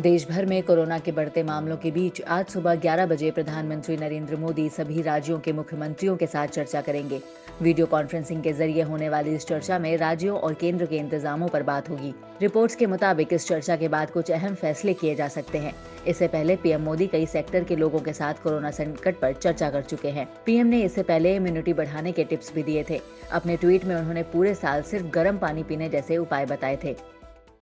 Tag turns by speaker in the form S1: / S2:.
S1: देश भर में कोरोना के बढ़ते मामलों के बीच आज सुबह 11 बजे प्रधानमंत्री नरेंद्र मोदी सभी राज्यों के मुख्यमंत्रियों के साथ चर्चा करेंगे। वीडियो कॉन्फ्रेंसिंग के ज़रिए होने वाली इस चर्चा में राज्यों और केंद्र के इंतजामों पर बात होगी। रिपोर्ट्स के मुताबिक इस चर्चा के बाद कुछ अहम फैसले किए जा सकते हैं। इससे पहले पीएम मोदी कई सेक्टर के लोगों के साथ कोरोना संकट पर चर्चा कर चुके हैं। पीएम ने इससे पहले इम्यूनिटी बढ़ाने के टिप्स भी दिए थे। अपने ट्वीट में उन्होंने पूरे साल सिर्फ़ गर्म पानी पीने जैसे उपाय बताए थे।